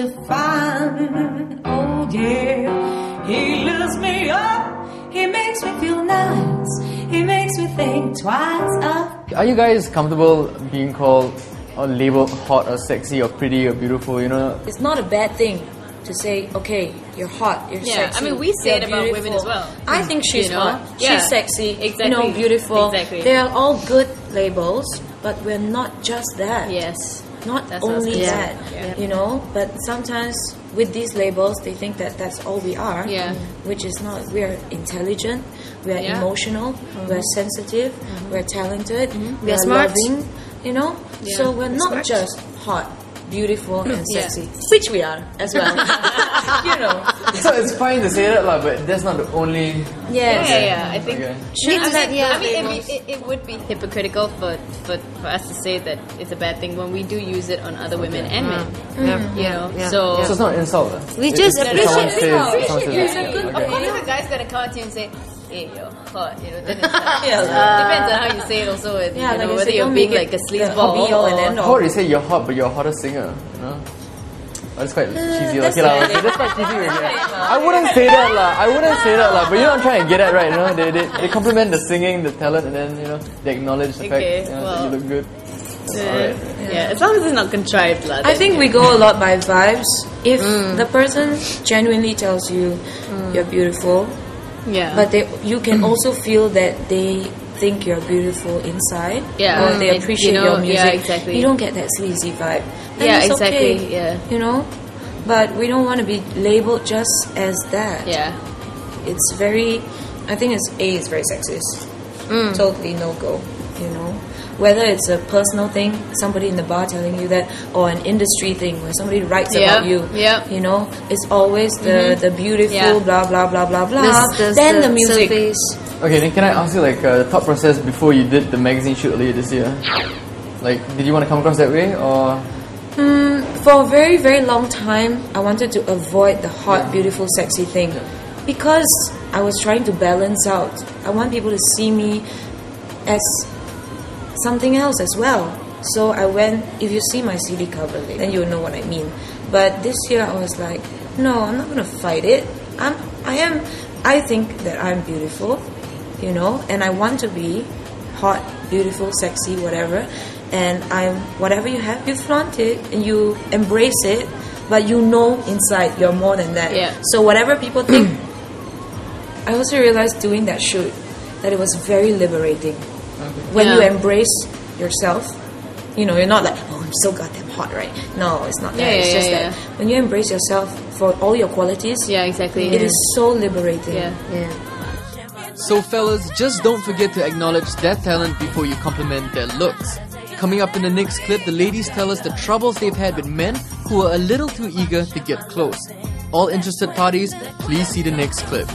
to find. Oh yeah, he lifts me up. He makes me feel nice. He makes me think twice. Of Are you guys comfortable being called or labeled hot or sexy or pretty or beautiful? You know, it's not a bad thing to say, okay, you're hot, you're yeah, sexy. I mean, we say it about women as well. I think she's you know? hot, yeah. she's sexy, exactly. you know, beautiful. Exactly. They are all good labels, but we're not just that. Yes. Not That's what I was only that, Yeah. you know. But sometimes with these labels, they think that that's all we are. Yeah. Which is not. We are intelligent. We are Yeah. emotional. We're mm-hmm. sensitive. We're mm-hmm. talented. Mm-hmm. We, We are are smart. loving. You know. So we're not smart. just hot, beautiful, and sexy, which we are as well. you know. So it's fine to say that, lah, but that's not the only. Yeah, Yes. yeah, yeah. I think. Okay. Shouldn't I that mean, yeah, I mean it, it, it would be hypocritical for, for, for us to say that it's a bad thing when we do use it on other women and men. You know, Yeah. so. So it's not an insult. lah. We It- just if appreciate someone it. says- Appreciate it. says Yeah, that, yeah. okay. Of course, if a guy's gonna come up to you and say, "Hey, you're hot," you know, then it's like, Yeah. uh, depends on how you say it. Also, and, Yeah, you like know, I whether you're being like a it the sleazeball hobby or an or end all. How would you say you're hot, but you're a hotter singer? You know? That's quite uh, cheesy. that's okay, lah. okay, that's quite cheesy. already. I wouldn't say that, lah. I wouldn't say that, lah. But you know, what I'm trying to get at, right? You know, they, they, they compliment the singing, the talent, and then you know they acknowledge the Okay, fact you know, well. that you look good. Uh, Alright. yeah. as long as it's not contrived, lah. I then- think we go a lot by vibes. If Mm. the person genuinely tells you mm. you're beautiful, yeah, but they, you can also feel that they think you're beautiful inside, Yeah. or they Mm. appreciate You know, your music. yeah, exactly. You don't get that sleazy vibe. Then Yeah, exactly, okay, yeah. you know. But we don't want to be labeled just as that. yeah, It's very. I think it's a is very sexist. Mm. Totally no go. You know, whether it's a personal thing, somebody in the bar telling you that, or an industry thing where somebody writes Yep, about you. yep. Mm-hmm. You know, it's always the the beautiful Yeah. blah blah blah blah blah. This- this- then the, music. surface. Okay, then can I ask you like uh, the thought process before you did the magazine shoot earlier this year? Like, did you want to come across that way, or For a very very long time, I wanted to avoid the hot, beautiful, sexy thing because I was trying to balance out. I want people to see me as something else as well. So I went. If you see my CD cover, then you'll know what I mean. But this year, I was like, no, I'm not gonna fight it. I'm. I am. I think that I'm beautiful, you know, and I want to be hot, beautiful, sexy, whatever. And I'm whatever you have, you flaunt it and you embrace it, but you know inside you're more than that. Yeah. So whatever people think, I also realized doing that shoot that it was very liberating when you embrace yourself. You know, you're not like, oh, I'm so goddamn hot, right? No, it's not that. Yeah, it's yeah, just yeah, that yeah. when you embrace yourself for all your qualities, yeah, exactly. it is so liberating. Yeah. Yeah. So, fellas, just don't forget to acknowledge their talent before you compliment their looks. Coming up in the next clip, the ladies tell us the troubles they've had with men who are a little too eager to get close. All interested parties, please see the next clip.